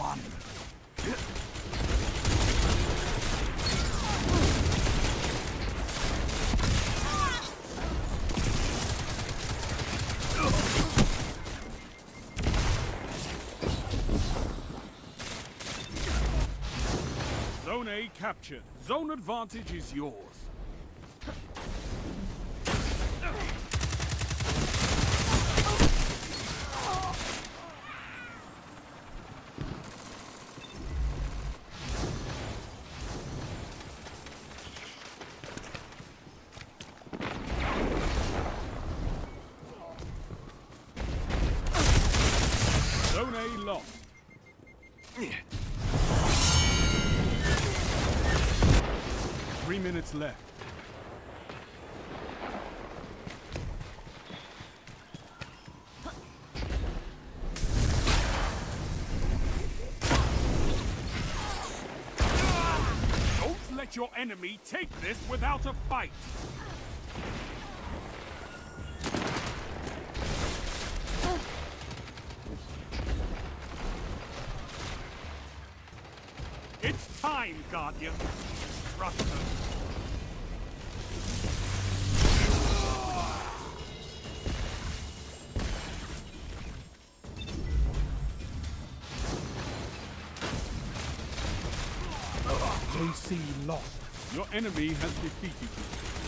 one. Zone A captured. Zone advantage is yours. Lost. Three minutes left. Don't let your enemy take this without a fight. It's time, Guardian. Trust them. JC lost. Your enemy has defeated you.